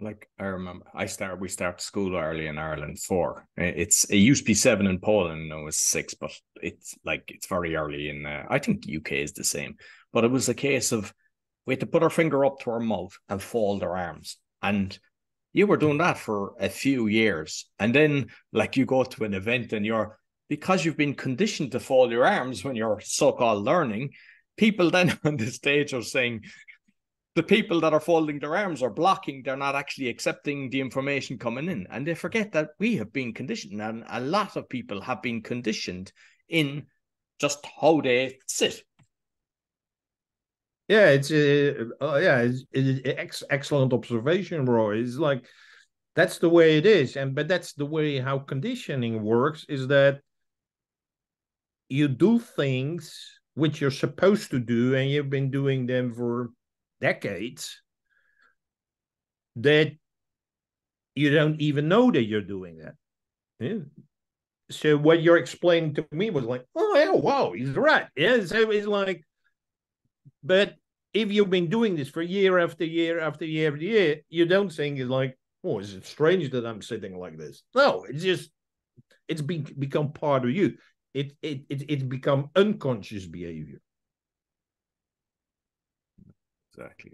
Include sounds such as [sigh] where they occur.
like I remember I start we start school early in Ireland four. It's it used to be seven in Poland, no, it was six, but it's like it's very early in uh, I think UK is the same. But it was a case of we had to put our finger up to our mouth and fold our arms. And you were doing that for a few years. And then like you go to an event and you're because you've been conditioned to fold your arms when you're so-called learning, people then [laughs] on the stage are saying, the people that are folding their arms are blocking they're not actually accepting the information coming in. And they forget that we have been conditioned and a lot of people have been conditioned in just how they sit. Yeah it's uh, uh yeah it's, it's excellent observation roy it's like that's the way it is. And but that's the way how conditioning works is that you do things which you're supposed to do and you've been doing them for decades that you don't even know that you're doing that. Yeah. So what you're explaining to me was like, oh yeah, wow, he's right. Yeah. So it's like, but if you've been doing this for year after year after year after year, you don't think it's like, oh, is it strange that I'm sitting like this? No, it's just it's been become part of you. It it it it's become unconscious behavior. Exactly.